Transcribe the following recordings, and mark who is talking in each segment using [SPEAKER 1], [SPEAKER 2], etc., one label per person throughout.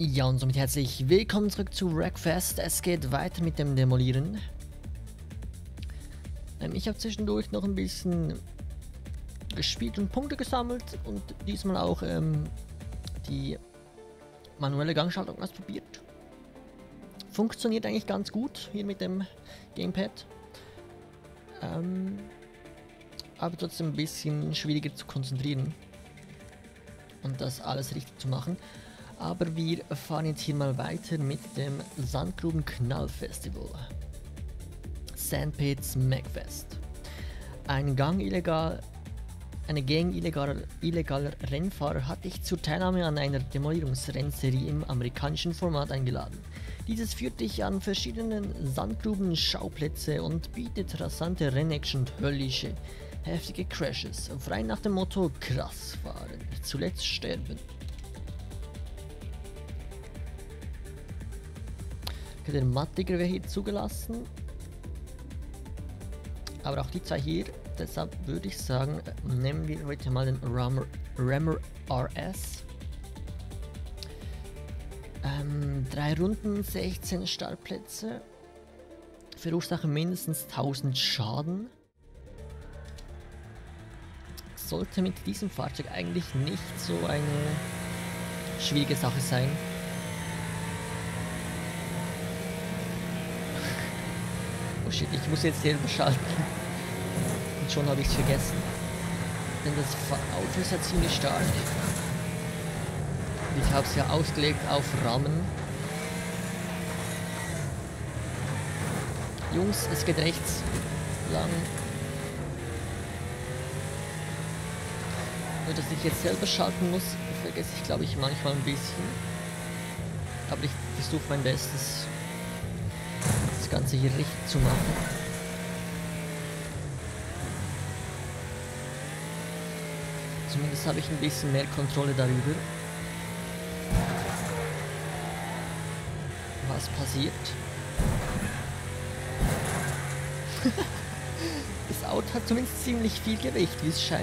[SPEAKER 1] Ja, und somit herzlich willkommen zurück zu Wreckfest. Es geht weiter mit dem Demolieren. Ähm, ich habe zwischendurch noch ein bisschen gespielt und Punkte gesammelt und diesmal auch ähm, die manuelle Gangschaltung ausprobiert. Funktioniert eigentlich ganz gut hier mit dem Gamepad. Ähm, aber trotzdem ein bisschen schwieriger zu konzentrieren und das alles richtig zu machen. Aber wir fahren jetzt hier mal weiter mit dem Sandgruben Knall Festival. Sandpits Magfest. Ein Gang illegal, eine Gang illegaler, illegaler Rennfahrer hat dich zur Teilnahme an einer Demolierungsrennserie im amerikanischen Format eingeladen. Dieses führt dich an verschiedenen Sandgruben, Schauplätze und bietet rasante Rennaction und höllische, heftige Crashes. Frei nach dem Motto krass fahren, zuletzt sterben. Okay, den Mattiger wäre hier zugelassen. Aber auch die zwei hier. Deshalb würde ich sagen, nehmen wir heute mal den Rammer, Rammer RS. Ähm, drei Runden, 16 Startplätze. Verursachen mindestens 1000 Schaden. Sollte mit diesem Fahrzeug eigentlich nicht so eine schwierige Sache sein. Oh shit, ich muss jetzt selber schalten. Und schon habe ich es vergessen. Denn das Auto ist ja ziemlich stark. Ich habe es ja ausgelegt auf Rammen. Jungs, es geht rechts lang. Nur, dass ich jetzt selber schalten muss, vergesse ich, glaube ich, manchmal ein bisschen. Aber ich versuche mein Bestes das Ganze hier richtig zu machen. Zumindest habe ich ein bisschen mehr Kontrolle darüber. Was passiert? das Auto hat zumindest ziemlich viel Gewicht, wie es scheint.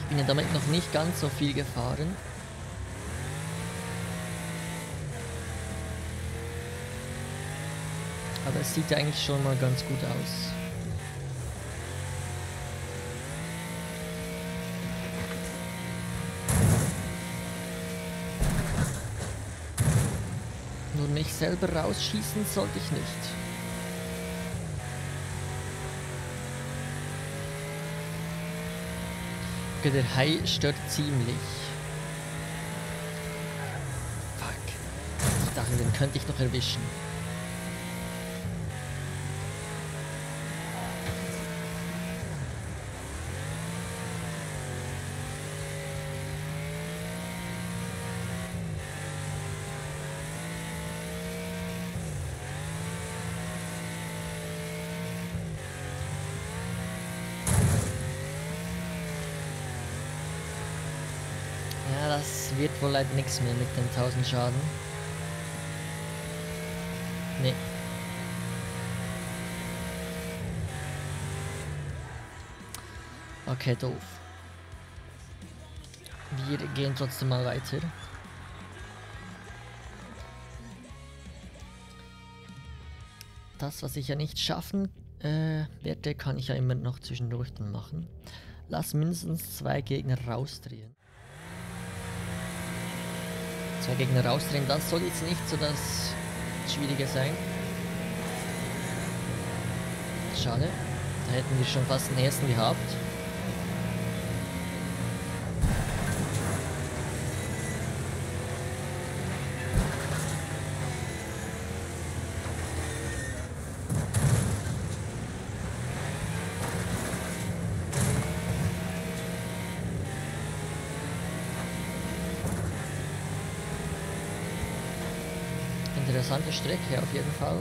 [SPEAKER 1] Ich bin ja damit noch nicht ganz so viel gefahren. Aber es sieht eigentlich schon mal ganz gut aus. Nur mich selber rausschießen sollte ich nicht. Der Hai stört ziemlich. Fuck. Ich dachte, den könnte ich noch erwischen. Das wird wohl leider nichts mehr mit den 1000 Schaden. Nee. Okay, doof. Wir gehen trotzdem mal weiter. Das, was ich ja nicht schaffen äh, werde, kann ich ja immer noch zwischendurch dann machen. Lass mindestens zwei Gegner rausdrehen zwei Gegner rausdrehen. Das soll jetzt nicht so das Schwierige sein. Schade. Da hätten wir schon fast den ersten gehabt. Interessante Strecke auf jeden Fall.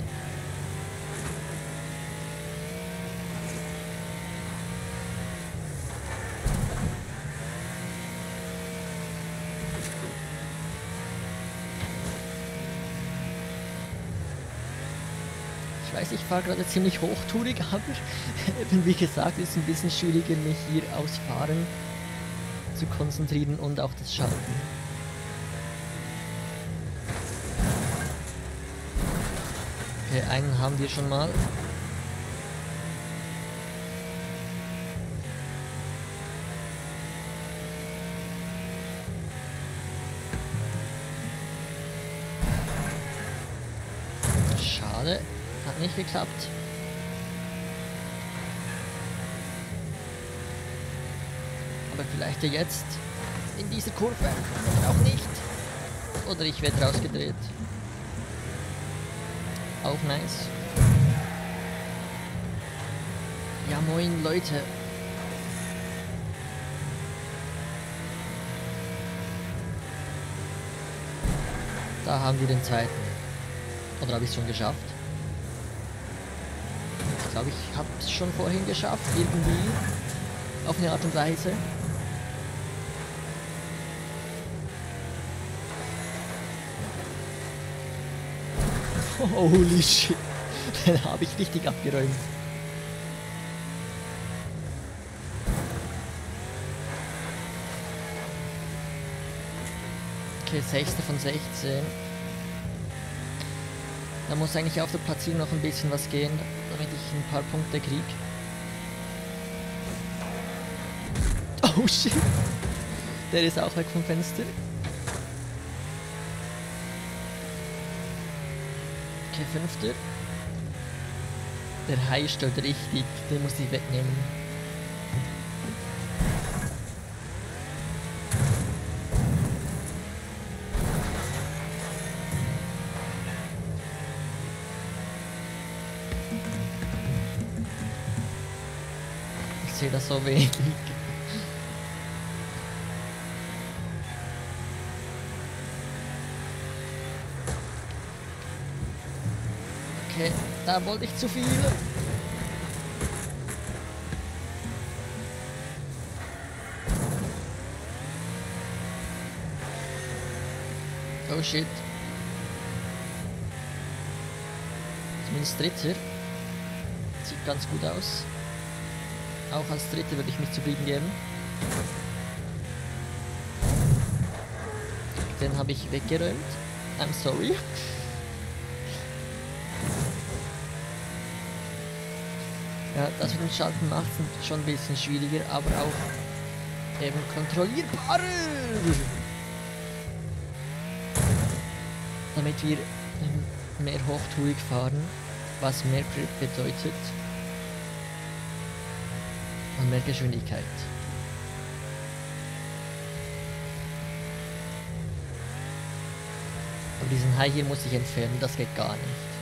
[SPEAKER 1] Ich weiß, ich fahre gerade ziemlich hochtourig, aber wie gesagt, ist ein bisschen schwieriger, mich hier aufs Fahren zu konzentrieren und auch das Schalten. Okay, einen haben wir schon mal. Schade, hat nicht geklappt. Aber vielleicht jetzt in dieser Kurve auch nicht. Oder ich werde rausgedreht. Auch nice. Ja moin Leute. Da haben wir den zweiten. Oder habe ich schon geschafft? Ich glaube, ich habe es schon vorhin geschafft. Irgendwie. Auf eine Art und Weise. Holy shit. Den habe ich richtig abgeräumt. Okay, 6. von 16. Da muss eigentlich auf der Platzierung noch ein bisschen was gehen, damit ich ein paar Punkte krieg. Oh shit. Der ist auch weg vom Fenster. Okay, fünfter. Der Hai steht richtig, den muss ich wegnehmen. Ich sehe das so wenig. Da wollte ich zu viel. Oh shit. Zumindest dritter. Sieht ganz gut aus. Auch als dritter würde ich mich zufrieden geben. Den habe ich weggeräumt. I'm sorry. Ja, das mit dem Schalten macht es schon ein bisschen schwieriger, aber auch eben kontrollierbarer. Damit wir mehr hochtourig fahren, was mehr bedeutet und mehr Geschwindigkeit. Aber diesen Hai hier muss ich entfernen, das geht gar nicht.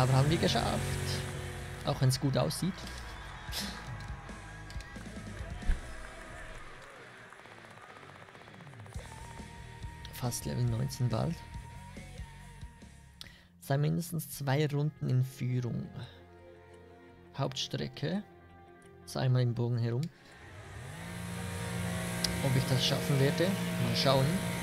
[SPEAKER 1] Aber haben wir geschafft. Auch wenn es gut aussieht. Fast Level 19 bald. Sei mindestens zwei Runden in Führung. Hauptstrecke. Sei einmal im Bogen herum. Ob ich das schaffen werde? Mal schauen.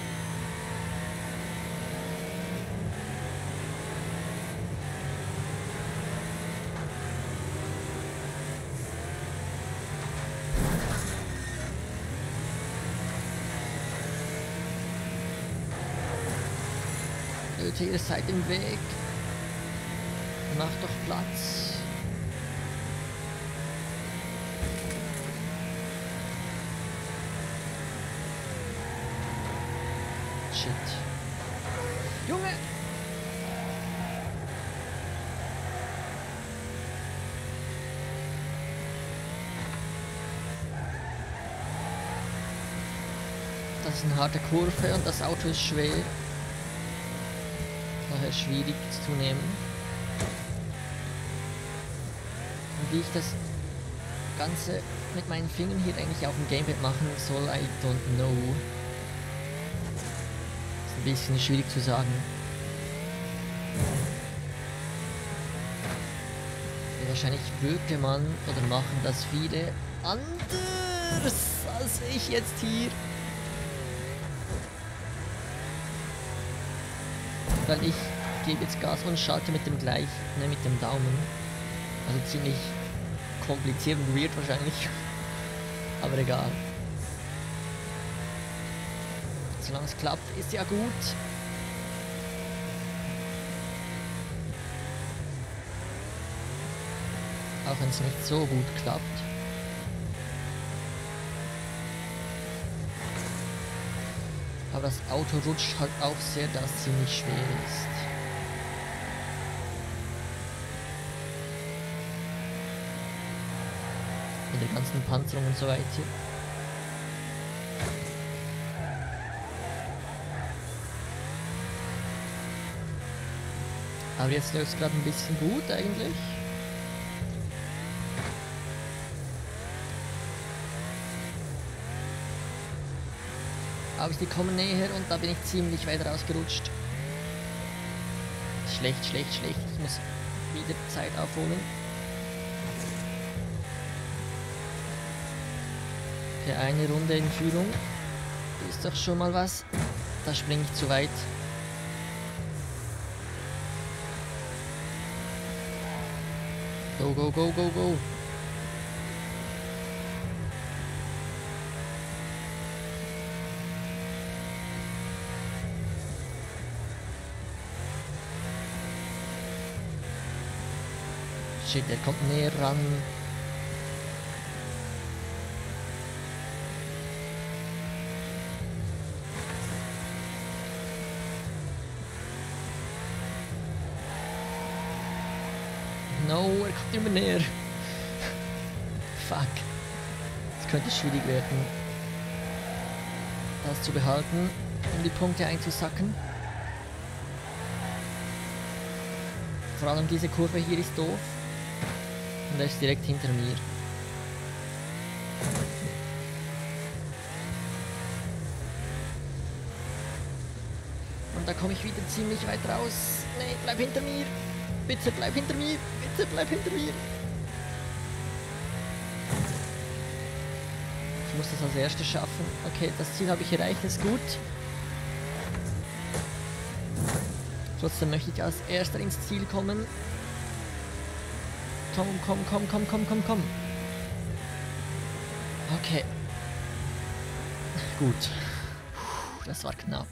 [SPEAKER 1] Leute, ihr seid im Weg. Macht doch Platz. Shit. Junge! Das ist eine harte Kurve und das Auto ist schwer schwierig zu nehmen. Und wie ich das Ganze mit meinen Fingern hier eigentlich auf dem Gamepad machen soll, I don't know. Ist ein bisschen schwierig zu sagen. Wahrscheinlich würde man oder machen das viele anders als ich jetzt hier. weil ich gebe jetzt Gas und schalte mit dem gleich, ne, mit dem Daumen. Also ziemlich kompliziert und weird wahrscheinlich. Aber egal. Solange es klappt, ist ja gut. Auch wenn es nicht so gut klappt. Aber das Auto rutscht halt auch sehr, da es ziemlich schwer ist. Mit der ganzen Panzerung und so weiter. Aber jetzt läuft es gerade ein bisschen gut eigentlich. Aber sie kommen näher und da bin ich ziemlich weit rausgerutscht. Schlecht, schlecht, schlecht. Ich muss wieder Zeit aufholen. Okay, eine Runde in Führung. Ist doch schon mal was. Da springe ich zu weit. Go, go, go, go, go. Shit, er kommt näher ran. Immer näher. Fuck. Es könnte schwierig werden, das zu behalten, um die Punkte einzusacken. Vor allem diese Kurve hier ist doof. Und er ist direkt hinter mir. Und da komme ich wieder ziemlich weit raus. Nee, bleib hinter mir. Bitte bleib hinter mir. Bitte bleib hinter mir. Ich muss das als erstes schaffen. Okay, das Ziel habe ich erreicht, ist gut. Trotzdem möchte ich als erster ins Ziel kommen. Komm, komm, komm, komm, komm, komm, komm. Okay. Gut. Das war knapp.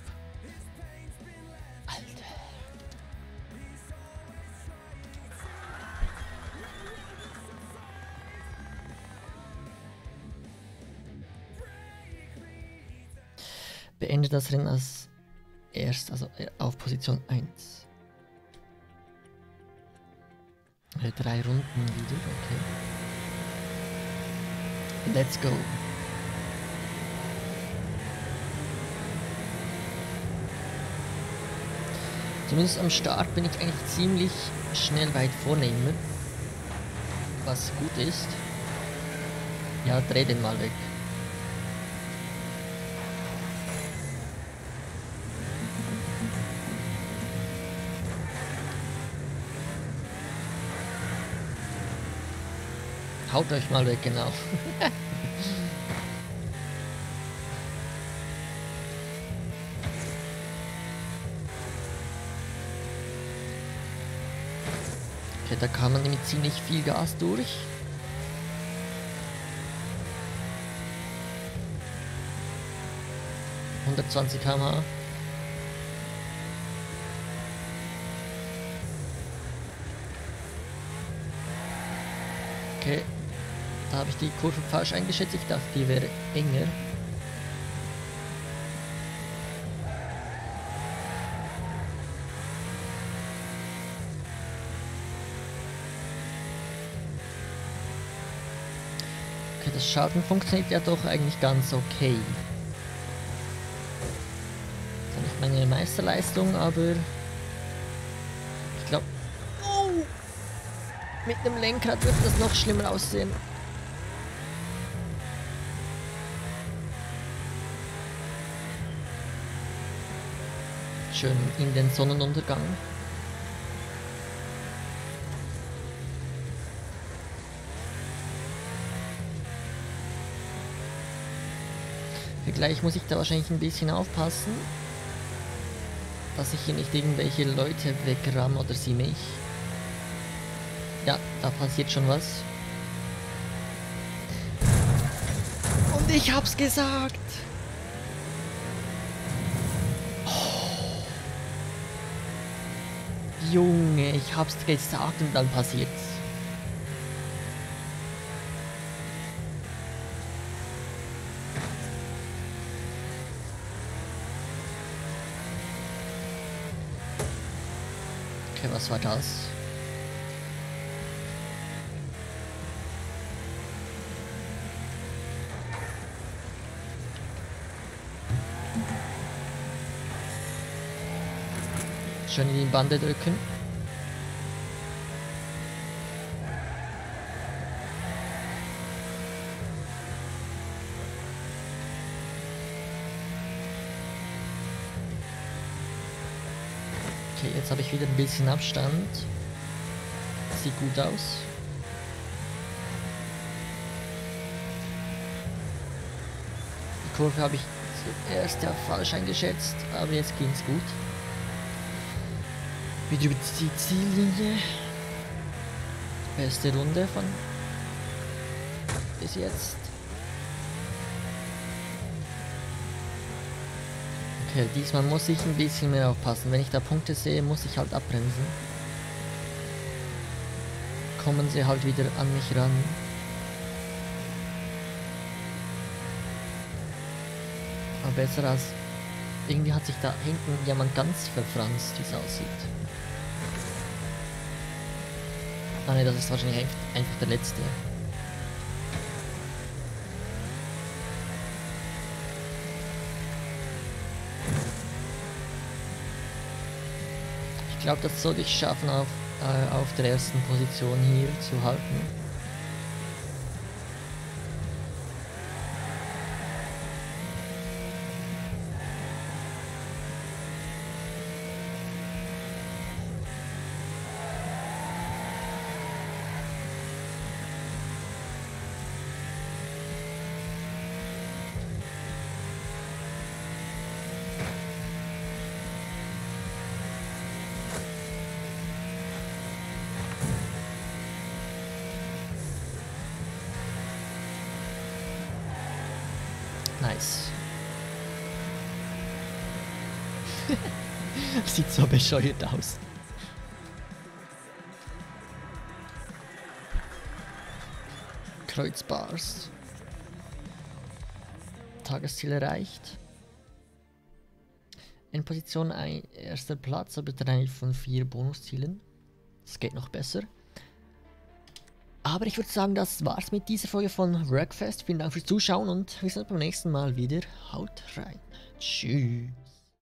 [SPEAKER 1] Beende das Rennen als erst, also äh, auf Position 1. Äh, drei Runden wieder, okay. Let's go. Zumindest am Start bin ich eigentlich ziemlich schnell weit vorne immer. Was gut ist. Ja, dreh den mal weg. Haut euch mal weg, genau. okay, da kann man nämlich ziemlich viel Gas durch. Hundertzwanzig km/h. Okay, da habe ich die Kurve falsch eingeschätzt. Ich dachte, die wäre enger. Okay, das Schalten funktioniert ja doch eigentlich ganz okay. Das ist nicht meine Meisterleistung, aber ich glaube... Oh! Mit dem Lenkrad wird das noch schlimmer aussehen. Schön in den Sonnenuntergang. Gleich muss ich da wahrscheinlich ein bisschen aufpassen, dass ich hier nicht irgendwelche Leute wegramme oder sie mich. Ja, da passiert schon was. Ich hab's gesagt. Junge, ich hab's gesagt und dann passiert's. Okay, was war das? Schön in die Bande drücken. Okay, jetzt habe ich wieder ein bisschen Abstand. Sieht gut aus. Die Kurve habe ich zuerst ja falsch eingeschätzt, aber jetzt ging es gut. Wieder über die Ziellinie. Beste Runde von bis jetzt. Okay, diesmal muss ich ein bisschen mehr aufpassen. Wenn ich da Punkte sehe, muss ich halt abbremsen. Kommen sie halt wieder an mich ran. Aber besser als... Irgendwie hat sich da hinten jemand ganz verfranst, wie es aussieht. Ah ne, das ist wahrscheinlich einfach der letzte. Ich glaube, das sollte ich schaffen, auf, äh, auf der ersten Position hier zu halten. Nice. Sieht so bescheuert aus. Kreuzbars. Tagesziel erreicht. In Position 1 erster Platz, aber drei von vier Bonuszielen. Das geht noch besser. Aber ich würde sagen, das war's mit dieser Folge von Workfest. Vielen Dank fürs Zuschauen und wir sehen uns beim nächsten Mal wieder. Haut rein. Tschüss.